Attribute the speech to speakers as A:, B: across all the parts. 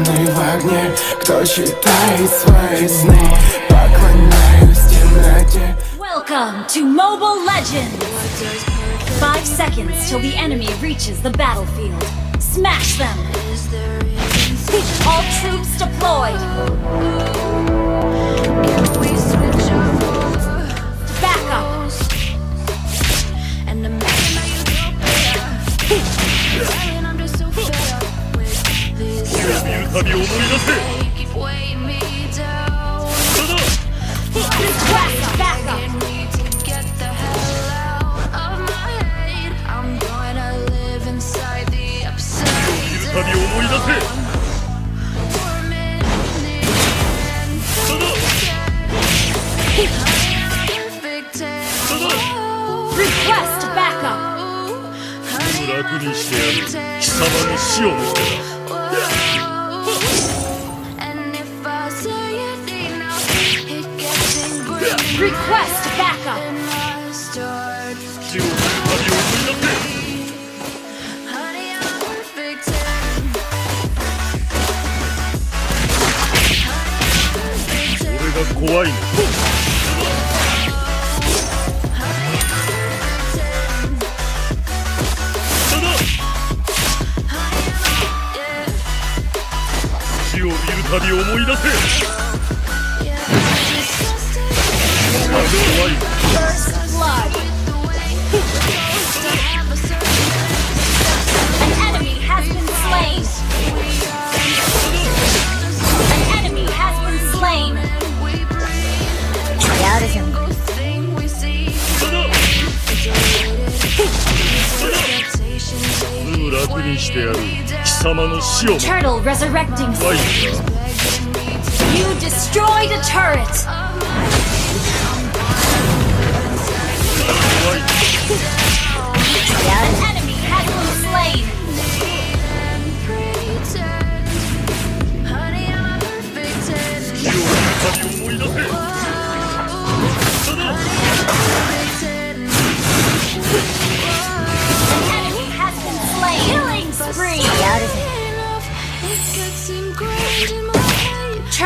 A: Пойманный в огне Кто читает свои сны Поклоняюсь темноте
B: Welcome to Mobile Legends! Five seconds till the enemy reaches the battlefield. Smash them! All troops deployed! Back up! Back up! Request backup!
C: 楽にしてやる貴様の死をも
B: Request backup!
C: I'll be 思い出せ
B: Turtle resurrecting. You destroyed a turret!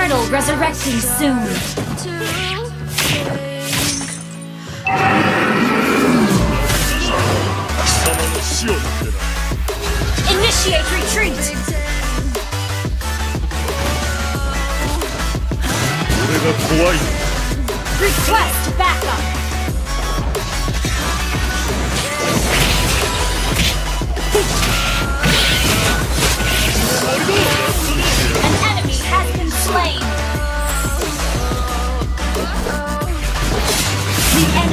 B: Turtle resurrecting soon. Initiate retreat! Request backup!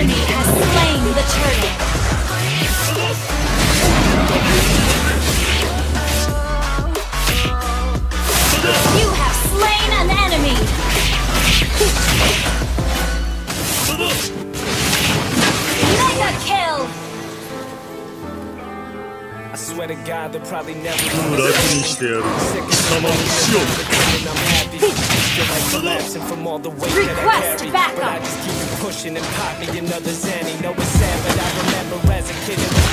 B: Enemy has slain the turtle! You have slain an enemy!
D: swear to God, they probably never I Collapsing from all the weight that I carry,
B: backup.
D: but I just keep it pushing and pop me another zanny. No, it's sad, but I remember as a kid was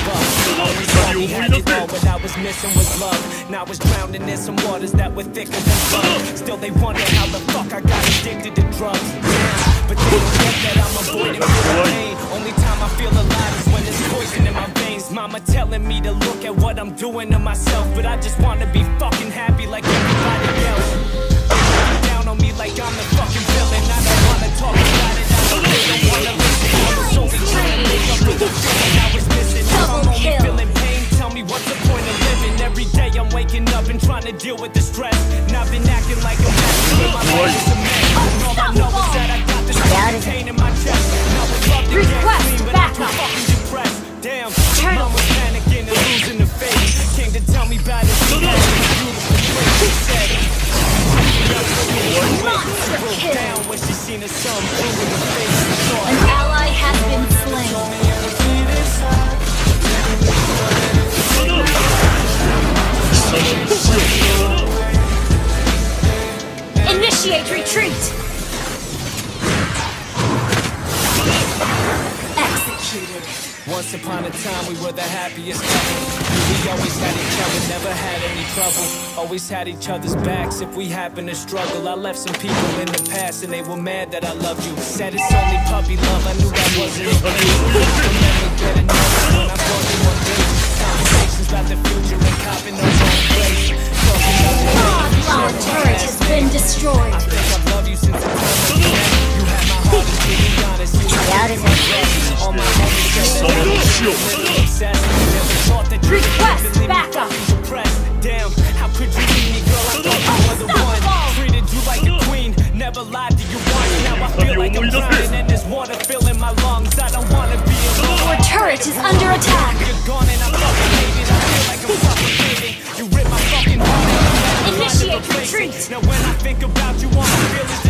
D: what I was missing was love. Now I was drowning in some waters that were thicker than blood. Still, they wonder how the fuck I got. Doing to myself, but I just wanna be fucking happy like everybody else. Looking down on me like I'm the fucking villain. I don't wanna talk about it. I really don't wanna listen. I was only trying to make up for the feeling I was missing. If I'm
B: Double
D: only
B: kill.
D: feeling pain, tell me what's the point of living? Every day I'm waking up and trying to deal with the stress. And I've been acting like a mess, but my life is a mess. And all I know is that I got this fucking pain in my chest. And I would love to get clean, but I'm too fucking depressed. Damn,
B: Turtle.
D: mom was panicking and losing the faith. Came to tell me about it. She had this beautiful said,
B: Monster
D: down when she seen her son the face.
B: An ally has been slain. Initiate retreat!
D: Once upon a time, we were the happiest couple. We always had each other, never had any trouble. Always had each other's backs if we happened to struggle. I left some people in the past and they were mad that I loved you. Said it's only puppy love, I knew that wasn't nervous when I thought they were. Conversations about the future and copping no wrong place. Talking about the
B: Cloud turret has been destroyed. Request backup.
D: Damn, how could you leave me, girl? I thought you were the one. Treated you like a queen, never lied to you once. Now I feel like I'm and there's water filling my lungs. I don't wanna be alone.
B: Our turret is under attack.
D: You're gone and I fucking hate. I feel like I'm suffocating. You my fucking heart.
B: Initiate retreat.
D: Now when I think about you, all I feel is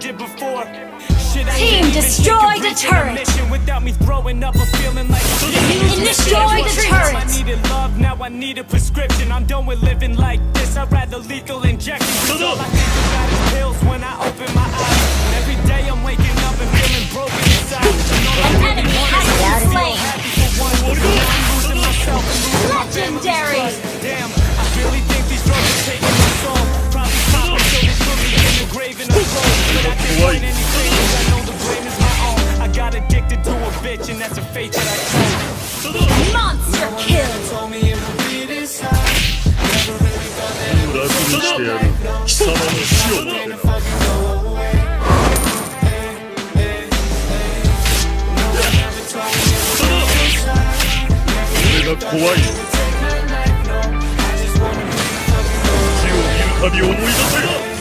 D: did before Shit,
B: Team, destroy the turret.
D: Without me throwing up a feeling like
B: Destroy the turret.
D: I needed love, now I need a prescription I'm done with living like this, I'd rather lethal
C: してやる貴様の死をな 俺が怖いの火を見るたび思い出せ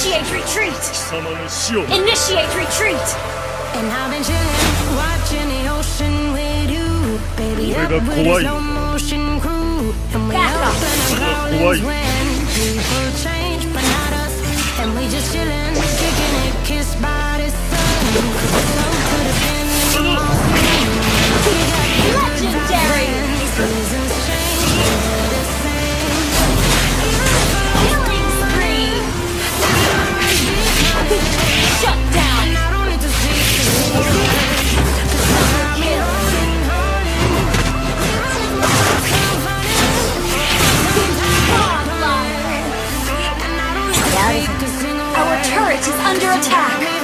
B: Initiate retreat! Initiate retreat!
E: And I've been chilling, watching the ocean with you. Baby, up with a motion crew. And we
B: Back up.
E: when people change, but not us. And we just chilling, kicking it, kissed by the sun. So have been the most
B: Legendary!
E: Seasons change.
B: Attack.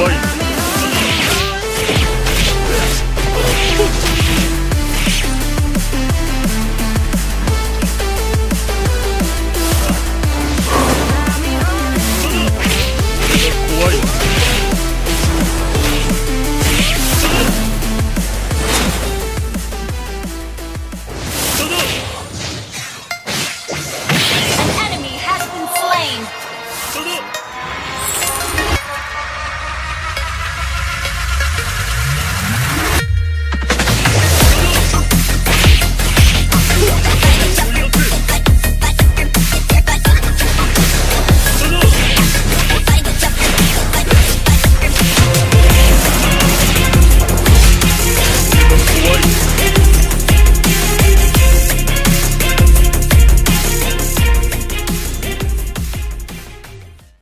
E: 怖い。